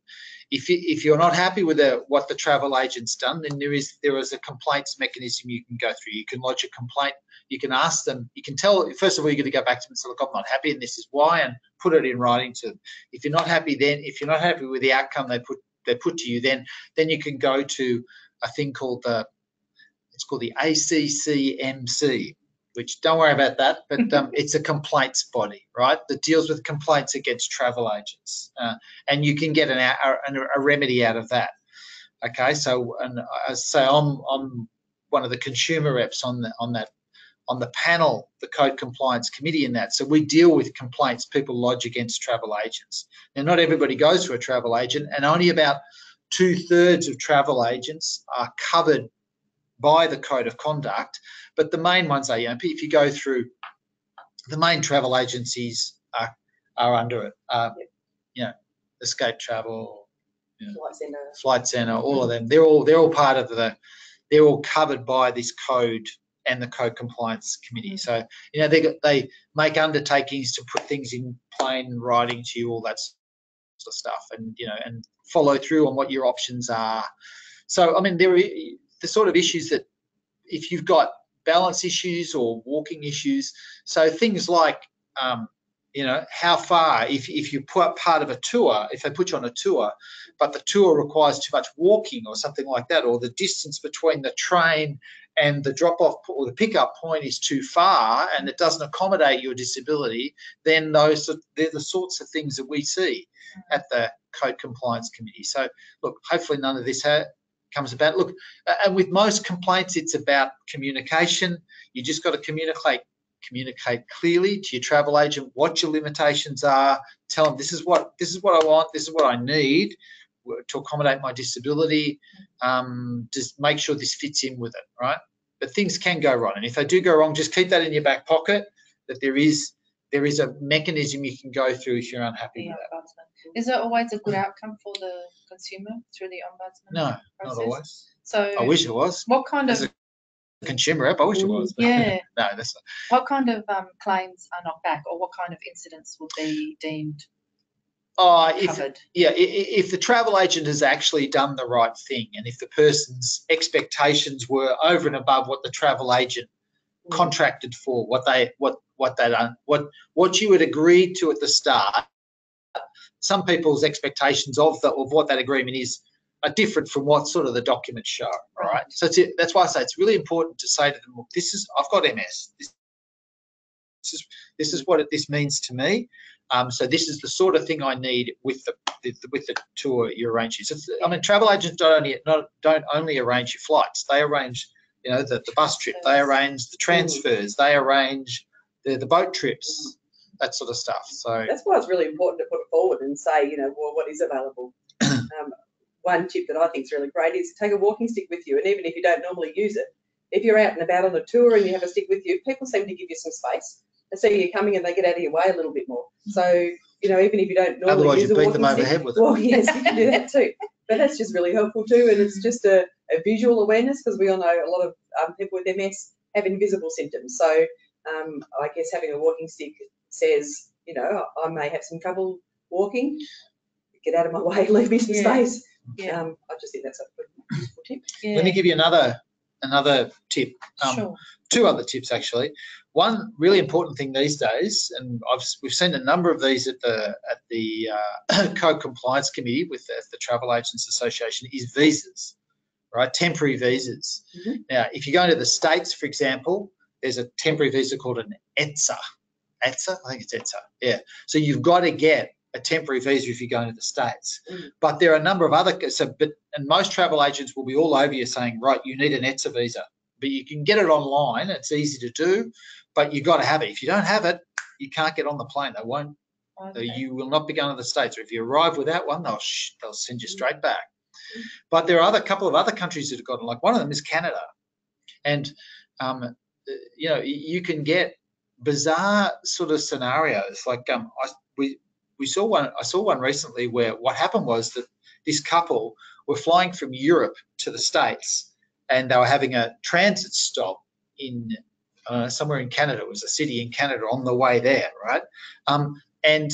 If, you, if you're not happy with the, what the travel agent's done, then there is there is a complaints mechanism you can go through. You can lodge a complaint. You can ask them. You can tell. First of all, you're going to go back to them and say, "Look, I'm not happy, and this is why," and put it in writing to them. If you're not happy, then if you're not happy with the outcome they put they put to you, then then you can go to a thing called the it's called the ACCMC, which don't worry about that, but um, it's a complaints body, right, that deals with complaints against travel agents, uh, and you can get an, a, a, remedy out of that. Okay, so and I say I'm I'm one of the consumer reps on the on that on the panel, the Code Compliance Committee in that. So we deal with complaints people lodge against travel agents. Now, not everybody goes to a travel agent, and only about two thirds of travel agents are covered by the Code of Conduct. But the main ones are, you know, if you go through the main travel agencies are, are under it. Uh, yep. You know, Escape Travel, you know, Flight Centre, Flight Centre, all of them. They're all they're all part of the. They're all covered by this code and the code compliance committee. So you know they they make undertakings to put things in plain writing to you, all that sort of stuff, and you know and follow through on what your options are. So I mean there are the sort of issues that if you've got balance issues or walking issues, so things like um, you know how far if, if you put part of a tour if they put you on a tour but the tour requires too much walking or something like that or the distance between the train and the drop off or the pickup point is too far and it doesn't accommodate your disability, then those are, they're the sorts of things that we see at the Code Compliance Committee. So, look, hopefully none of this comes about. Look, and with most complaints, it's about communication. You just got to communicate communicate clearly to your travel agent what your limitations are tell them this is what this is what i want this is what i need to accommodate my disability. Um, just make sure this fits in with it, right? But things can go wrong, and if they do go wrong, just keep that in your back pocket. That there is there is a mechanism you can go through if you're unhappy with that. Is it always a good outcome for the consumer through the ombudsman? No, process? not always. So I wish it was. What kind As of consumer app? I wish it was. Yeah. no, that's not. What kind of um, claims are knocked back, or what kind of incidents will be deemed uh, if, yeah, if the travel agent has actually done the right thing, and if the person's expectations were over and above what the travel agent mm. contracted for, what they what what they done, what what you had agreed to at the start, some people's expectations of the of what that agreement is are different from what sort of the documents show. Right. So that's why I say it's really important to say to them, look, this is I've got MS. This, this is this is what it, this means to me. Um, so this is the sort of thing I need with the, the with the tour you arrange. It's, I mean, travel agents don't only not, don't only arrange your flights; they arrange, you know, the, the bus trip. They arrange the transfers. They arrange the, the boat trips, that sort of stuff. So that's why it's really important to put it forward and say, you know, well, what is available. um, one tip that I think is really great is take a walking stick with you, and even if you don't normally use it, if you're out and about on a tour and you have a stick with you, people seem to give you some space and see you're coming and they get out of your way a little bit more. So, you know, even if you don't normally Otherwise, use you a beat them over stick, the head with it. well, yes, you can do that too. But that's just really helpful too, and it's just a, a visual awareness because we all know a lot of um, people with MS have invisible symptoms. So, um, I guess having a walking stick says, you know, I may have some trouble walking. Get out of my way, leave me some yeah. space. Yeah. Um, I just think that's a good useful tip. Yeah. Let me give you another another tip. Um, sure. Two other tips actually. One really important thing these days, and I've, we've seen a number of these at the at the uh, Code Compliance Committee with the, the, Travel Agents Association, is visas, right? Temporary visas. Mm-hmm. Now, if you go into the states, for example, there's a temporary visa called an ETSA. ETSA, I think it's ETSA. Yeah. So you've got to get a temporary visa if you're going to the states. Mm. But there are a number of other so but and most travel agents will be all over you saying, right, you need an ETSA visa. But you can get it online. It's easy to do but you've got to have it. If you don't have it, you can't get on the plane. They won't. Okay. You will not be going to the states. Or if you arrive without one, they'll sh- they'll send you straight back. Mm-hmm. But there are other couple of other countries that have gotten like one of them is Canada, and um, you know you can get bizarre sort of scenarios. Like um, I, we we saw one. I saw one recently where what happened was that this couple were flying from Europe to the states and they were having a transit stop in uh, somewhere in Canada. It was a city in Canada on the way there, right? Um, and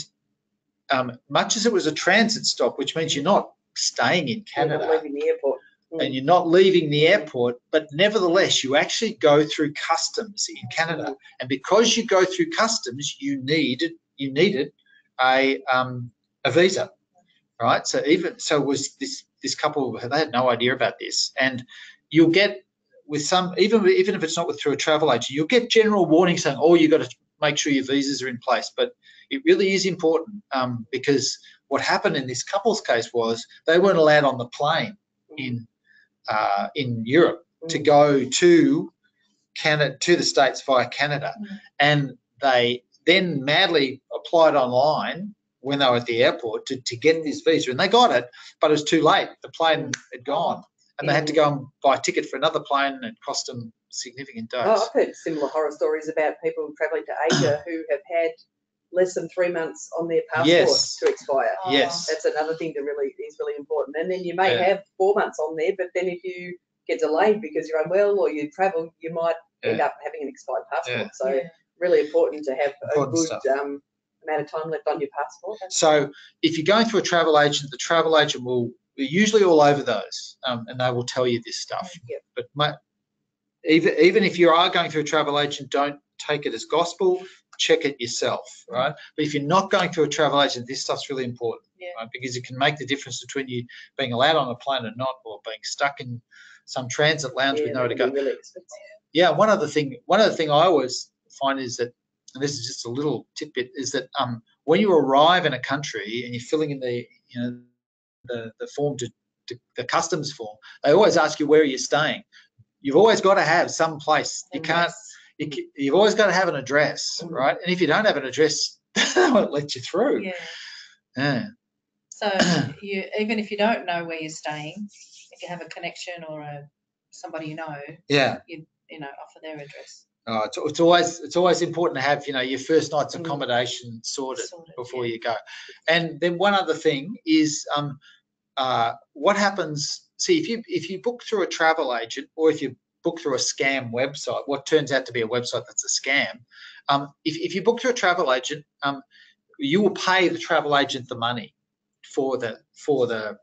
um, much as it was a transit stop, which means you're not staying in You're not Canada leaving the airport. And you're not leaving the airport, but nevertheless, you actually go through customs in Canada. And because you go through customs, you need you needed a um, a visa, right? So even so, was this this couple they had no idea about this, and you'll get with some even even if it's not with through a travel agent, you'll get general warning saying, "Oh, you got to make sure your visas are in place." But it really is important um, because what happened in this couple's case was they weren't allowed on the plane in uh, in Europe to go to Canada to the states via Canada, Mm. and they then madly applied online when they were at the airport to, to get this visa, and they got it, but it was too late. The plane had gone, and they had to go and buy a ticket for another plane, and it cost them significant Oh. I've heard similar horror stories about people travelling to Asia who have had less than three months on their passport Yes. to expire. Oh, Yes. That's another thing that really is really important. And then you may Yeah. have four months on there, but then if you get delayed because you're unwell or you travel, you might end up having an expired passport. Yeah. So Yeah. really important to have Important a stuff. good um, amount of time left on your passport. So if you're going through a travel agent, the travel agent will they're usually all over those, um, and they will tell you this stuff. Yep. But ma- even even if you are going through a travel agent, don't take it as gospel. Check it yourself, right? But if you're not going through a travel agent, this stuff's really important, Yeah. right? Because it can make the difference between you being allowed on a plane or not, or being stuck in some transit lounge with Yeah, nowhere to go really yeah, one other thing, one other thing I always find is that, and this is just a little tidbit, is that um, when you arrive in a country and you're filling in the, you know, the, the form to, to the customs form, they always ask you where are you staying. You've always got to have some place. You can't. You, you've always got to have an address, Mhm. right? And if you don't have an address, they won't let you through. Yeah. Yeah. So you even if you don't know where you're staying, if you have a connection or a somebody you know, Yeah. you you know, offer their address. Oh, it's, it's always it's always important to have you know your first night's Mm. accommodation sorted. Sorted, before yeah. you go. And then one other thing is um, uh, what happens. See, if you if you book through a travel agent or if you book through a scam website, what turns out to be a website that's a scam. Um, if, if you book through a travel agent, um, you will pay the travel agent the money for the for the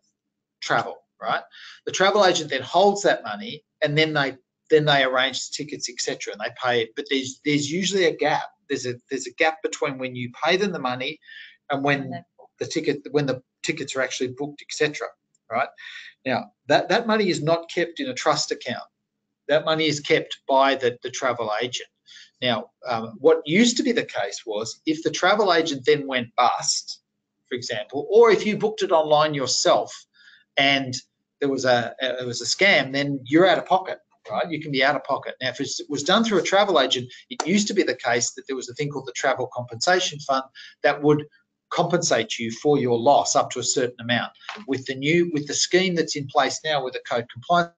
travel, right? The travel agent then holds that money and then they then they arrange the tickets, etc. and they pay it. But there's there's usually a gap. There's a there's a gap between when you pay them the money and when the ticket when the tickets are actually booked, etc. Right now, that that money is not kept in a trust account. That money is kept by the, the travel agent. Now, um, what used to be the case was if the travel agent then went bust, for example, or if you booked it online yourself and there was a it was a scam, then you're out of pocket, right? You can be out of pocket. Now, if it was done through a travel agent, it used to be the case that there was a thing called the Travel Compensation Fund that would compensate you for your loss up to a certain amount. With the new with the scheme that's in place now with the Code Compliance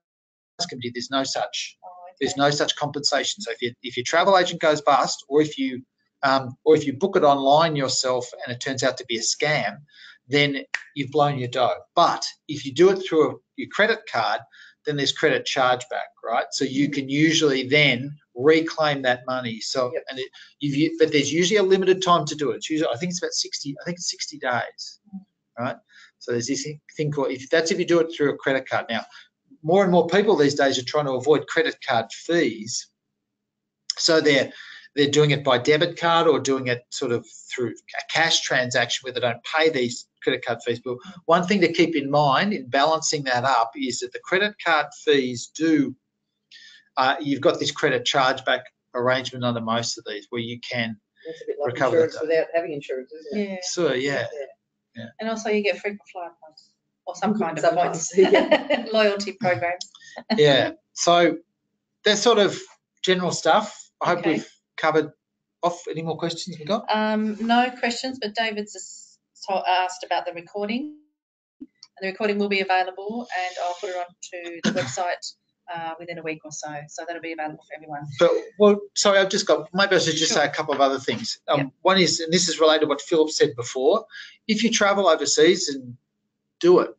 Committee, there's no such Oh, there's no such compensation. So if you, if your travel agent goes bust, or if you um, or if you book it online yourself and it turns out to be a scam, then you've blown your dough. But if you do it through a, your credit card, then there's credit chargeback, right? So you can usually then reclaim that money. So Yep. and it, you've but there's usually a limited time to do it. It's usually I think it's about sixty. I think it's sixty days, right? So there's this thing called if that's if you do it through a credit card. Now, more and more people these days are trying to avoid credit card fees. So they're they're doing it by debit card or doing it sort of through a cash transaction where they don't pay these credit card fees. But one thing to keep in mind in balancing that up is that the credit card fees do. Uh, you've got this credit chargeback arrangement under most of these where you can. It's a bit like Recover insurance that. without having insurance, isn't it? Yeah. So yeah, And also you get frequent flyer points or some kind of points. points, yeah. Loyalty program. yeah. So that's sort of general stuff. I hope Okay. we've covered off. Any more questions we got? Um, no questions, but David's asked about the recording. And the recording will be available and I'll put it onto the website uh, within a week or so. So that'll be available for everyone. But well, sorry, I've just got maybe I should just Sure. say a couple of other things. Um, Yep. One is, and this is related to what Philip said before. If you travel overseas and do it,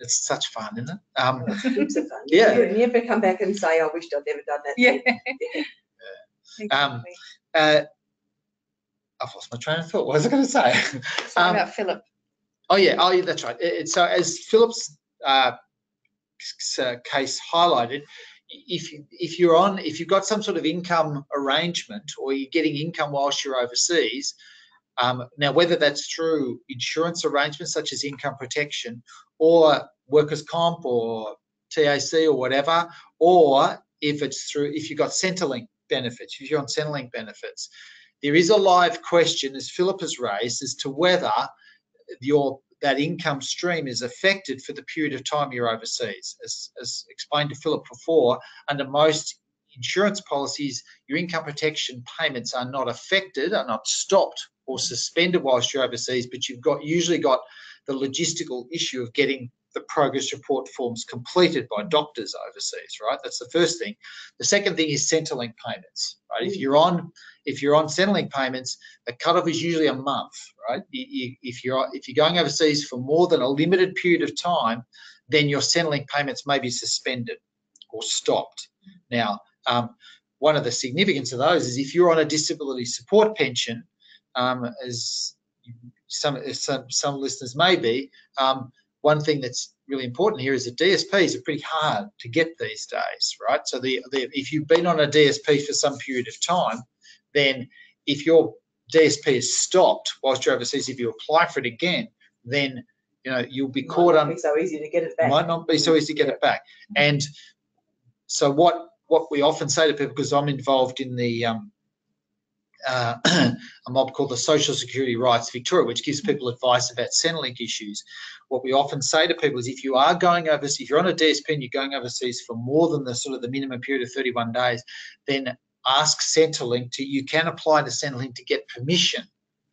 it's such fun, isn't it? Um, Heaps of fun. Yeah. You never come back and say, I wished I'd never done that. Yeah. Um, Exactly. uh, I've lost my train of thought. What was I going to say? Something um, about Philip. Oh yeah, oh yeah, that's right. It- it- so as Philip's uh, uh, case highlighted, if you if you're on if you've got some sort of income arrangement or you're getting income whilst you're overseas, um, now whether that's through insurance arrangements such as income protection or workers comp or TAC or whatever, or if it's through if you've got Centrelink benefits, if you're on Centrelink benefits, there is a live question as Philip has raised as to whether your that income stream is affected for the period of time you're overseas. As, as explained to Philip before, under most insurance policies, your income protection payments are not affected, are not stopped or suspended whilst you're overseas, but you've got usually got the logistical issue of getting the progress report forms completed by doctors overseas, right? That's the first thing. The second thing is Centrelink payments, right? If you're on if you're on Centrelink payments, the cutoff is usually a month, right? If you're if you're going overseas for more than a limited period of time, then your Centrelink payments may be suspended or stopped. Now, um, one of the significance of those is if you're on a disability support pension, um, as some, some some listeners may be, um, one thing that's really important here is that DSPs are pretty hard to get these days, right? So the, the if you've been on a DSP for some period of time, then if your DSP is stopped whilst you're overseas, if you apply for it again, then you know you'll be caught Might on not be so easy to get it back. might not be so easy to get it back. And so what what we often say to people, because I'm involved in the um, uh, a mob called the Social Security Rights Victoria, which gives people advice about Centrelink issues. What we often say to people is if you are going overseas, if you're on a DSP and you're going overseas for more than the sort of the minimum period of 31 days, then ask Centrelink to, you can apply to Centrelink to get permission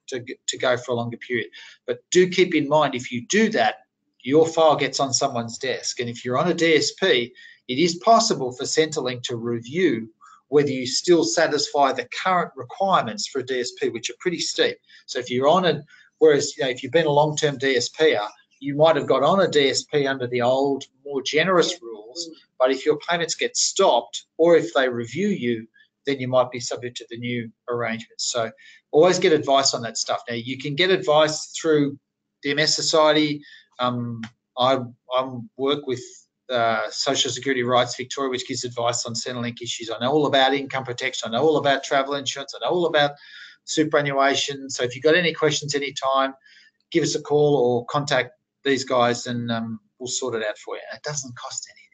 to, to go for a longer period. But do keep in mind, if you do that, your file gets on someone's desk. And if you're on a DSP, it is possible for Centrelink to review whether you still satisfy the current requirements for a DSP, which are pretty steep. So if you're on a, whereas you know, if you've been a long-term DSPer, you might have got on a DSP under the old, more generous rules. But if your payments get stopped, or if they review you, then you might be subject to the new arrangements. So always get advice on that stuff. Now you can get advice through the MS Society. Um, I I work with uh, Social Security Rights Victoria, which gives advice on Centrelink issues. I know all about income protection. I know all about travel insurance. I know all about superannuation. So if you've got any questions anytime, give us a call or contact these guys and um, we'll sort it out for you. It doesn't cost anything.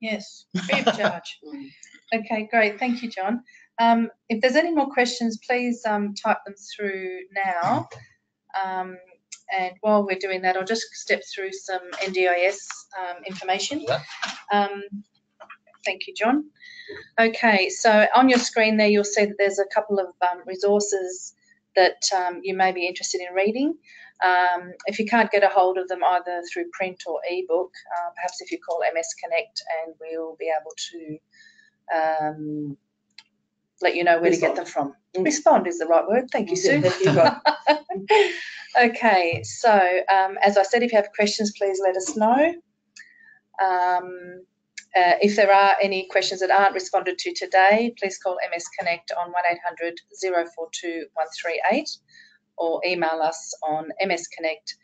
Yes, free of charge. Okay, great. Thank you, John. Um, if there's any more questions, please um, type them through now. And while we're doing that, I'll just step through some NDIS um, information. Yeah. Um, thank you, John. Okay, so on your screen there, you'll see that there's a couple of um, resources that um, you may be interested in reading. Um, if you can't get a hold of them either through print or ebook, uh, perhaps if you call MS Connect and we'll be able to um, let you know where to get them from. Mm. Respond is the right word. Thank you, Sue. Thank you, okay, so um, as I said, if you have questions, please let us know. Um, uh, if there are any questions that aren't responded to today, please call MS Connect on 1800 042 138 or email us on msconnect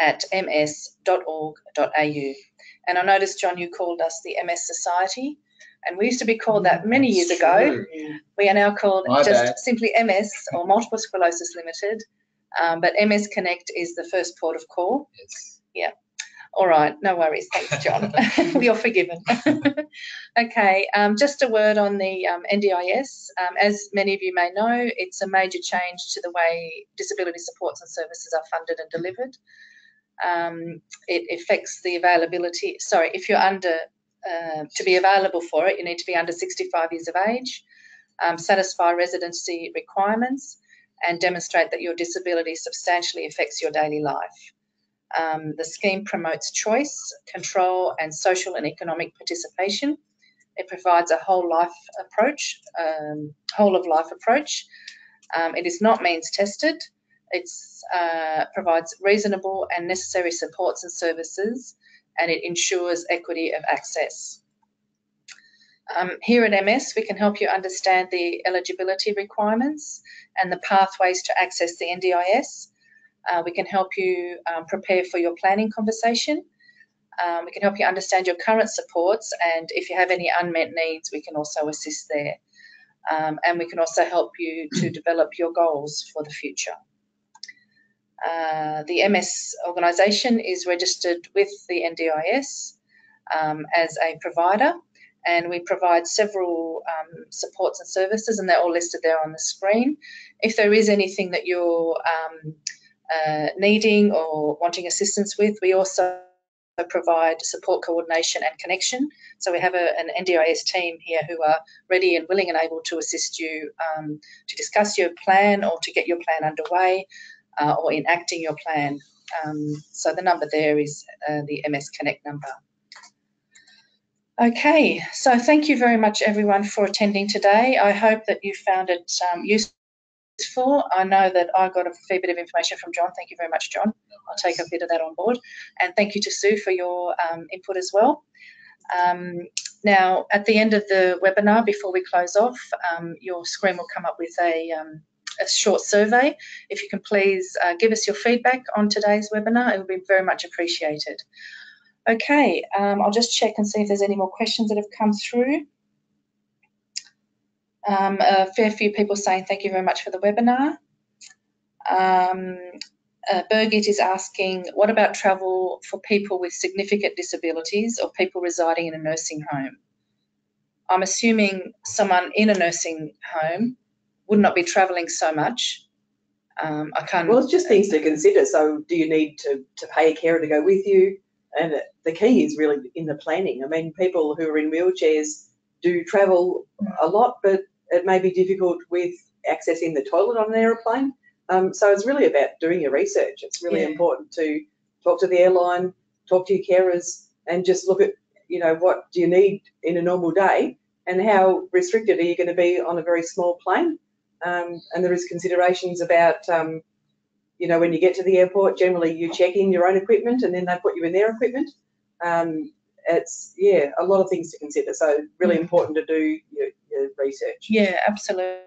at ms.org.au. And I noticed, John, you called us the MS Society, and we used to be called that many years ago. We are now called My just bad. simply MS or Multiple Sclerosis Limited. Um, but MS Connect is the first port of call. Yes. Yeah. All right, no worries. Thanks, John. You're forgiven. okay, um, just a word on the um, NDIS. Um, as many of you may know, it's a major change to the way disability supports and services are funded and delivered. Um, it affects the availability. Sorry, if you're under, uh, to be available for it, you need to be under 65 years of age, um, satisfy residency requirements, and demonstrate that your disability substantially affects your daily life. Um, the scheme promotes choice, control, and social and economic participation. It provides a whole life approach, um, whole of life approach. Um, it is not means tested. It uh, provides reasonable and necessary supports and services and it ensures equity of access. Um, here at MS, we can help you understand the eligibility requirements and the pathways to access the NDIS. Uh, we can help you um, prepare for your planning conversation. Um, we can help you understand your current supports, and if you have any unmet needs, we can also assist there. Um, and we can also help you to develop your goals for the future. Uh, the MS organisation is registered with the NDIS um, as a provider, and we provide several um, supports and services, and they're all listed there on the screen. If there is anything that you're um, uh, needing or wanting assistance with, we also provide support coordination and connection. So we have a, an NDIS team here who are ready and willing and able to assist you um, to discuss your plan or to get your plan underway uh, or enacting your plan. Um, so the number there is uh, the MS Connect number. Okay, so thank you very much everyone for attending today. I hope that you found it um, useful. I know that I got a fair bit of information from John. Thank you very much, John. I'll take a bit of that on board. And thank you to Sue for your um, input as well. Um, now, at the end of the webinar, before we close off, um, your screen will come up with a um, a short survey. If you can please uh, give us your feedback on today's webinar, it would be very much appreciated. Okay, um, I'll just check and see if there's any more questions that have come through. Um, a fair few people saying thank you very much for the webinar. Um, uh, Birgit is asking, what about travel for people with significant disabilities or people residing in a nursing home? I'm assuming someone in a nursing home would not be travelling so much. Um, I can't. Well, it's just things to consider. So, do you need to, to pay a carer to go with you? And the key is really in the planning. I mean, people who are in wheelchairs do travel a lot, but it may be difficult with accessing the toilet on an aeroplane. Um, so it's really about doing your research. It's really yeah. important to talk to the airline, talk to your carers, and just look at, you know, what do you need in a normal day, and how restricted are you going to be on a very small plane? Um, and there is considerations about, um, you know, when you get to the airport, generally you check in your own equipment and then they put you in their equipment. Um, it's, yeah, a lot of things to consider. So really mm. important to do your, your research. Yeah, absolutely.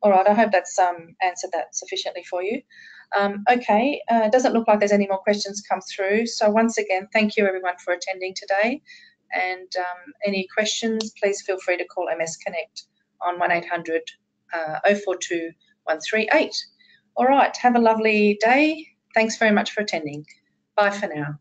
All right, I hope that's um, answered that sufficiently for you. Um, okay, uh, it doesn't look like there's any more questions come through. So once again, thank you everyone for attending today. And um, any questions, please feel free to call MS Connect on 1800 uh, 042138. All right, have a lovely day. Thanks very much for attending. Bye for now.